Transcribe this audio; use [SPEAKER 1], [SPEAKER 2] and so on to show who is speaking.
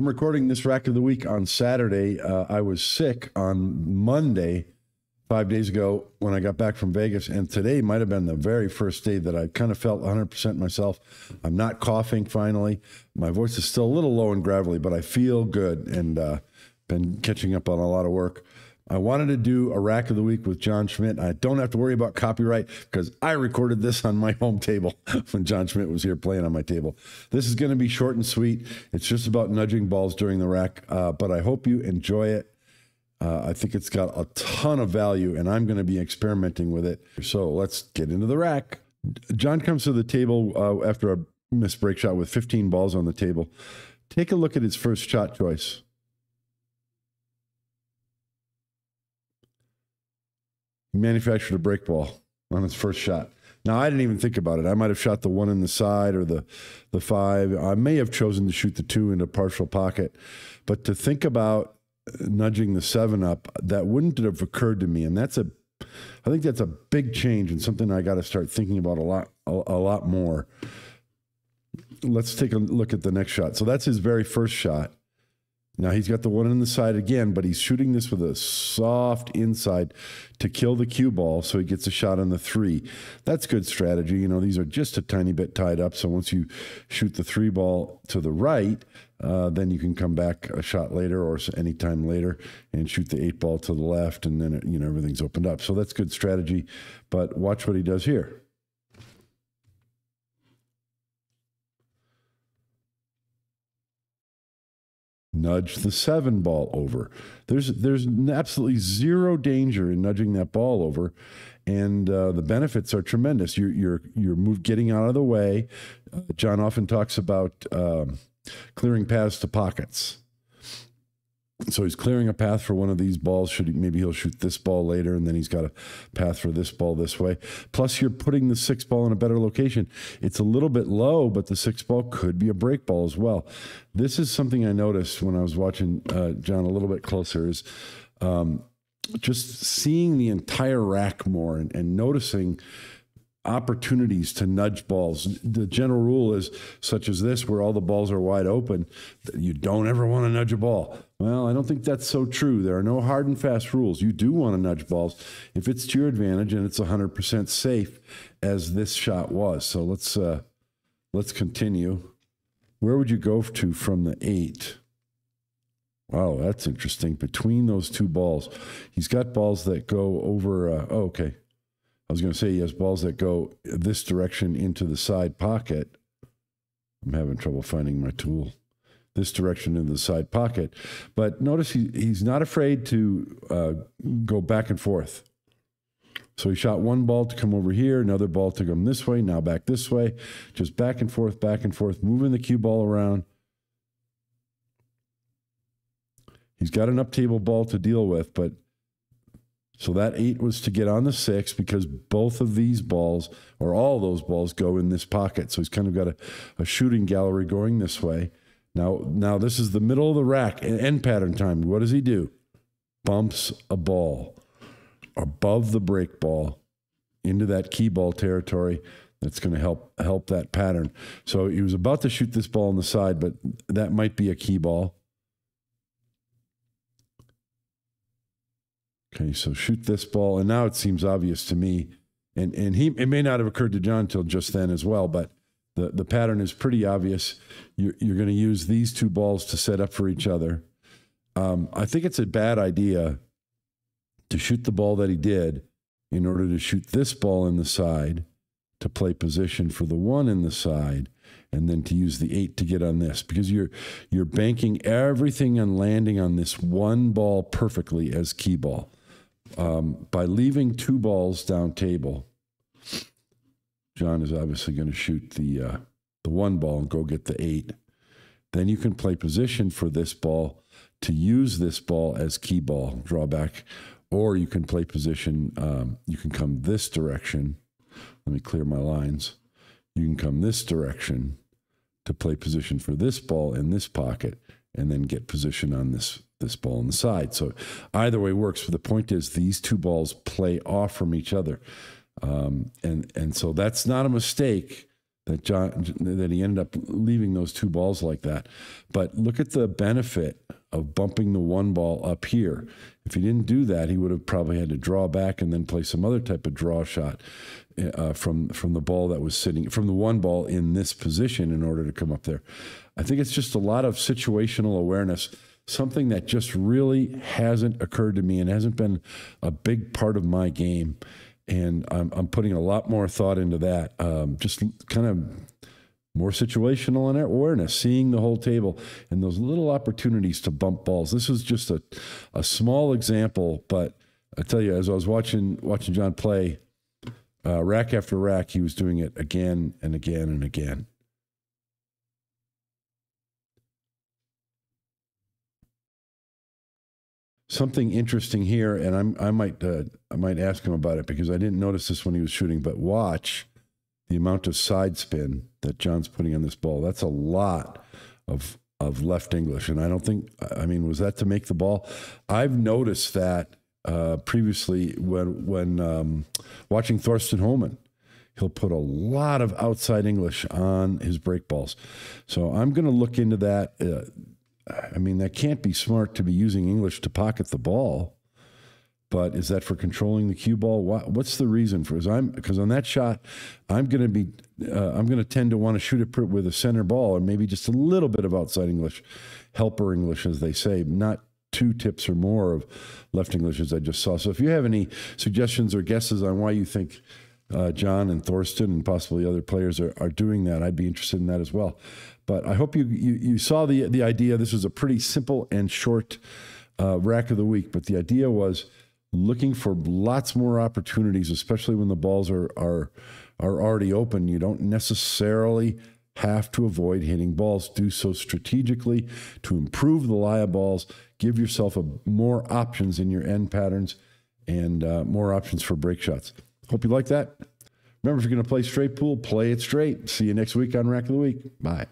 [SPEAKER 1] I'm recording this rack of the week on Saturday. Uh, I was sick on Monday, five days ago, when I got back from Vegas. And today might have been the very first day that I kind of felt 100% myself. I'm not coughing finally. My voice is still a little low and gravelly, but I feel good and uh, been catching up on a lot of work. I wanted to do a rack of the week with John Schmidt. I don't have to worry about copyright because I recorded this on my home table when John Schmidt was here playing on my table. This is going to be short and sweet. It's just about nudging balls during the rack, uh, but I hope you enjoy it. Uh, I think it's got a ton of value, and I'm going to be experimenting with it. So let's get into the rack. John comes to the table uh, after a missed break shot with 15 balls on the table. Take a look at his first shot choice. He manufactured a break ball on his first shot. Now I didn't even think about it. I might have shot the one in the side or the the five. I may have chosen to shoot the two in into partial pocket, but to think about nudging the seven up, that wouldn't have occurred to me, and that's a. I think that's a big change and something I got to start thinking about a lot a, a lot more. Let's take a look at the next shot. So that's his very first shot. Now he's got the one in the side again, but he's shooting this with a soft inside to kill the cue ball so he gets a shot on the three. That's good strategy. You know, these are just a tiny bit tied up. So once you shoot the three ball to the right, uh, then you can come back a shot later or any time later and shoot the eight ball to the left, and then it, you know everything's opened up. So that's good strategy. But watch what he does here. Nudge the seven ball over. There's there's absolutely zero danger in nudging that ball over, and uh, the benefits are tremendous. You're you're you're move, getting out of the way. Uh, John often talks about um, clearing paths to pockets. So he's clearing a path for one of these balls. Should he, maybe he'll shoot this ball later, and then he's got a path for this ball this way. Plus, you're putting the six ball in a better location. It's a little bit low, but the six ball could be a break ball as well. This is something I noticed when I was watching uh, John a little bit closer. Is um, just seeing the entire rack more and, and noticing opportunities to nudge balls. The general rule is such as this, where all the balls are wide open, you don't ever want to nudge a ball. Well, I don't think that's so true. There are no hard and fast rules. You do want to nudge balls if it's to your advantage and it's 100% safe, as this shot was. So let's uh, let's continue. Where would you go to from the eight? Wow, that's interesting. Between those two balls, he's got balls that go over. Uh, oh, okay. I was going to say he has balls that go this direction into the side pocket. I'm having trouble finding my tool. This direction into the side pocket. But notice he, he's not afraid to uh, go back and forth. So he shot one ball to come over here, another ball to come this way, now back this way, just back and forth, back and forth, moving the cue ball around. He's got an up table ball to deal with, but so that eight was to get on the six because both of these balls, or all those balls, go in this pocket. So he's kind of got a, a shooting gallery going this way. Now, now this is the middle of the rack, end pattern time. What does he do? Bumps a ball above the break ball into that key ball territory. That's going to help help that pattern. So he was about to shoot this ball on the side, but that might be a key ball. Okay, so shoot this ball, and now it seems obvious to me, and and he it may not have occurred to John until just then as well, but the the pattern is pretty obvious. You're you're going to use these two balls to set up for each other. Um, I think it's a bad idea to shoot the ball that he did in order to shoot this ball in the side to play position for the one in the side and then to use the eight to get on this because you're you're banking everything on landing on this one ball perfectly as key ball um, by leaving two balls down table, John is obviously going to shoot the uh, the one ball and go get the eight. Then you can play position for this ball to use this ball as key ball drawback, or you can play position. Um, you can come this direction. Let me clear my lines. You can come this direction to play position for this ball in this pocket, and then get position on this this ball on the side. So either way works. But the point is, these two balls play off from each other, um, and and so that's not a mistake. that John that he ended up leaving those two balls like that. But look at the benefit of bumping the one ball up here. If he didn't do that, he would have probably had to draw back and then play some other type of draw shot uh, from from the ball that was sitting from the one ball in this position in order to come up there. I think it's just a lot of situational awareness something that just really hasn't occurred to me and hasn't been a big part of my game. And I'm, I'm putting a lot more thought into that. Um, just kind of more situational awareness, seeing the whole table and those little opportunities to bump balls. This is just a, a small example, but I tell you, as I was watching watching John play, uh, rack after rack, he was doing it again and again and again. Something interesting here, and I'm, I might uh, I might ask him about it because I didn't notice this when he was shooting. But watch the amount of side spin that John's putting on this ball. That's a lot of of left English, and I don't think I mean was that to make the ball. I've noticed that uh, previously when when um, watching Thorsten Hohmann. He'll put a lot of outside English on his break balls. So I'm going to look into that. Uh, I mean, that can't be smart to be using English to pocket the ball. But is that for controlling the cue ball? What's the reason for? Is I'm because on that shot, I'm going to be, uh, I'm going to tend to want to shoot it with a center ball or maybe just a little bit of outside English, helper English, as they say, not two tips or more of left English as I just saw. So if you have any suggestions or guesses on why you think uh, John and Thorsten and possibly other players are, are doing that, I'd be interested in that as well. But I hope you, you, you saw the, the idea. This was a pretty simple and short uh, rack of the week, but the idea was looking for lots more opportunities, especially when the balls are, are, are already open. You don't necessarily have to avoid hitting balls. Do so strategically to improve the lie of balls. Give yourself a, more options in your end patterns and uh, more options for break shots. Hope you like that. Remember, if you're going to play straight pool, play it straight. See you next week on Rack of the Week. Bye.